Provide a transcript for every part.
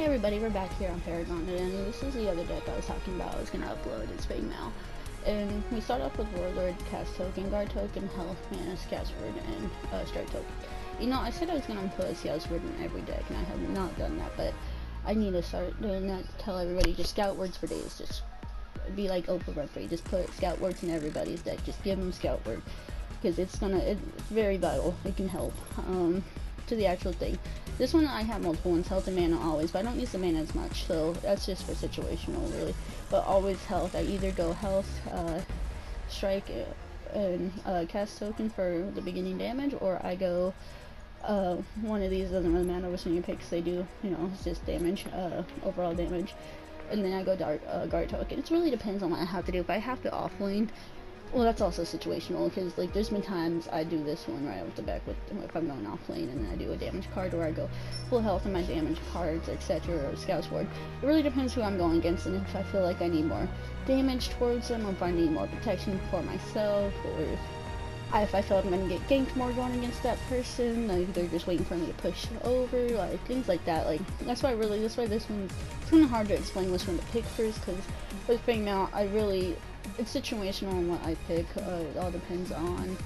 Hey everybody, we're back here on Paragon, and this is the other deck I was talking about. I was going to upload, it's big now. And we start off with Warlord, Cast Token, Guard Token, Health, Mana, Scout's Ward, and uh, Strike Token. You know, I said I was going to put a Scout's Ward in every deck, and I have not done that, but I need to start doing that. Tell everybody, just Scout Wards for days. Just be like Oprah Winfrey. Just put Scout Wards in everybody's deck. Just give them Scout Ward. Because it's gonna, it's very vital. It can help. Um, to the actual thing. This one I have multiple ones, health and mana always, but I don't use the mana as much, so that's just for situational really. But always health. I either go health, uh, strike, uh, and uh, cast token for the beginning damage, or I go uh, one of these doesn't really matter which one you pick, because they do, you know, it's just damage, uh, overall damage. And then I go dark, uh, guard token. It really depends on what I have to do. If I have to offlane, well, that's also situational because like there's been times I do this one right off the back with if I'm going off lane and then I do a damage card or I go full health in my damage cards, etc. or Scout's Ward. It really depends who I'm going against and if I feel like I need more damage towards them or if I need more protection for myself or if I feel like I'm gonna get ganked more going against that person, like they're just waiting for me to push over, like things like that. Like that's why really that's why this one it's kind of hard to explain which one to pick first because with Feng Mao I really it's situational on what I pick. Uh, it all depends on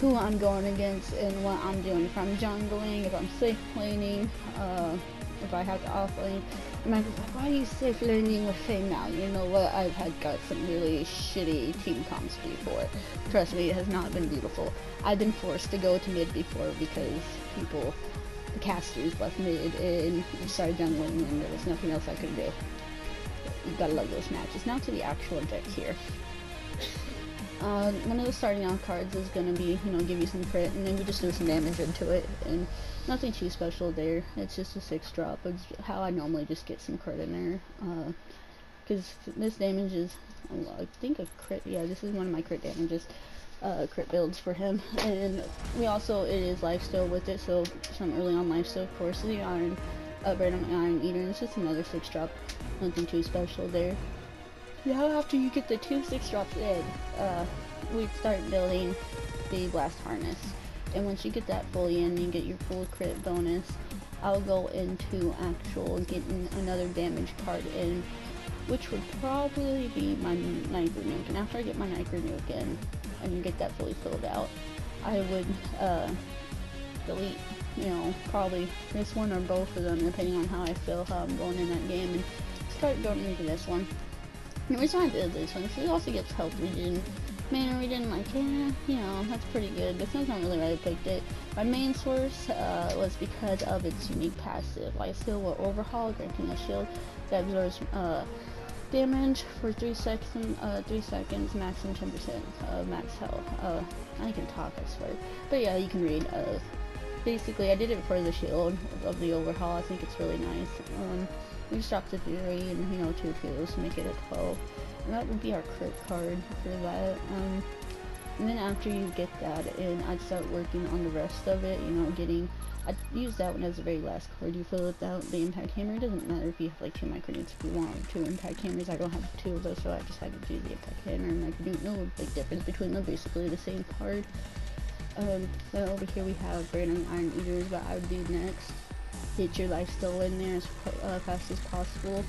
who I'm going against and what I'm doing. If I'm jungling, if I'm safe laning, uh, if I had to off lane. And I'm like, why are you safe learning with Mao? You know what? I've had got some really shitty team comps before. Trust me, it has not been beautiful. I've been forced to go to mid before because people, the casters left mid and started jungling and there was nothing else I could do you gotta love those matches. Now to the actual deck here. Uh, one of the starting out cards is gonna be, you know, give you some crit, and then we just do some damage into it, and nothing too special there. It's just a six drop. It's how I normally just get some crit in there. Because uh, this damage is, I think a crit. Yeah, this is one of my crit damages. Uh, crit builds for him, and we also it is lifesteal with it. So some early on lifesteal, of course, the iron upgrade uh, random iron eater. It's just another six drop. Nothing too special there. Now after you get the two six drops in, uh, we start building the blast harness. And once you get that fully in, you get your full crit bonus. I'll go into actual getting another damage card in, which would probably be my Night Nuke. And after I get my Night Nuke in, and get that fully filled out, I would uh, delete you know, probably this one or both of them, depending on how I feel, how I'm going in that game, and start going into this one. The reason I did this one is it also gets health regen. Mana regen, like, yeah, you know, that's pretty good, but that's not really why I picked it. My main source uh, was because of its unique passive. Life Steal will overhaul, granting a shield that absorbs uh, damage for 3 seconds, uh, 3 seconds, maximum 10% of max health. Uh, I can talk, I swear. But yeah, you can read. Uh, basically, I did it for the shield of the overhaul. I think it's really nice. Um, we dropped a 3 and, you know, 2 kills to make it a 12. That would be our crit card for that. Um, and then after you get that in, I'd start working on the rest of it, you know, getting... I'd use that one as the very last card you fill it out. The impact hammer it doesn't matter if you have like two micronukes if you want two impact hammers. I don't have two of those, so I just had to do the impact hammer and micronuke. No big difference between them, basically the same card. Um, so over here we have random iron eaters, what I would do next. Get your life still in there as uh, fast as possible.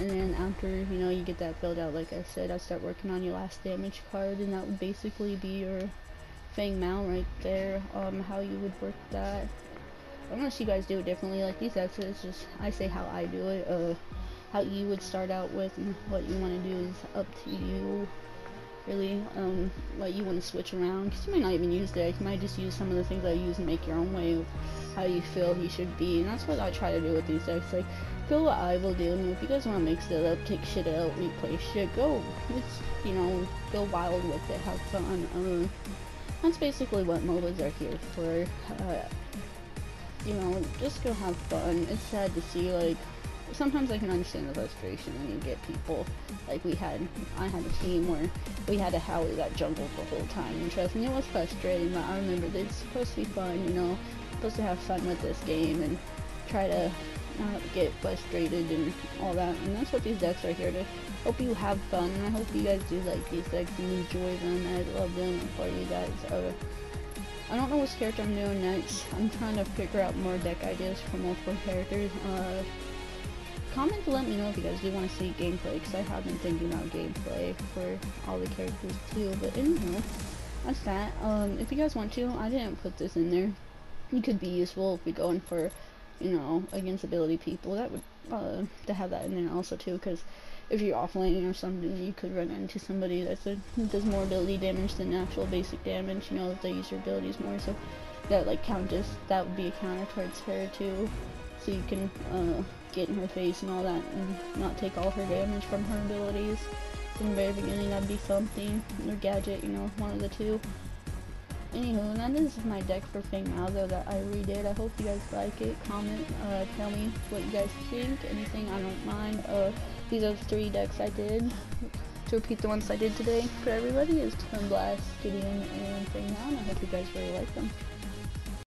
And then after, you know, you get that filled out, like I said, I start working on your last damage card, and that would basically be your Feng Mao right there, um, how you would work that. Unless you guys do it differently, like these exits, just, I say how I do it, uh, how you would start out with, and what you want to do is up to you really, um, what you want to switch around, because you might not even use that, you might just use some of the things I use and make your own way how you feel you should be, and that's what I try to do with these decks, like, go what I will do, and if you guys want to mix it up, take shit out, replay shit, go, it's, you know, go wild with it, have fun, um, that's basically what MOBAs are here for, uh, you know, just go have fun, it's sad to see, like, sometimes I can understand the frustration when you get people like we had. I had a team where we had a Howie that jungled the whole time, and trust me, it was frustrating. But I remember it's supposed to be fun, you know, supposed to have fun with this game and try to not get frustrated and all that. And that's what these decks are here to hope you have fun. I hope you guys do like these decks and enjoy them. I love them for you guys. Uh, I don't know which character I'm doing next. I'm trying to figure out more deck ideas for multiple characters. Uh, comment to let me know if you guys do want to see gameplay, because I have been thinking about gameplay for all the characters too, but anyhow, that's that. Um, if you guys want to, I didn't put this in there. It could be useful if we're going for, you know, against ability people, that would, uh, to have that in there also too, because if you're offlaning or something, you could run into somebody that's a, does more ability damage than actual basic damage, you know, if they use their abilities more, so that, like, countess, that would be a counter towards her too, so you can, uh, get in her face and all that and not take all her damage from her abilities. In the very beginning that'd be something, or gadget, you know, one of the two. Anywho, and that is my deck for though that I redid. I hope you guys like it. Comment, uh, tell me what you guys think. Anything, I don't mind. Uh, these are the three decks I did. To repeat the ones I did today for everybody is Twin Blast, Gideon, and and I hope you guys really like them.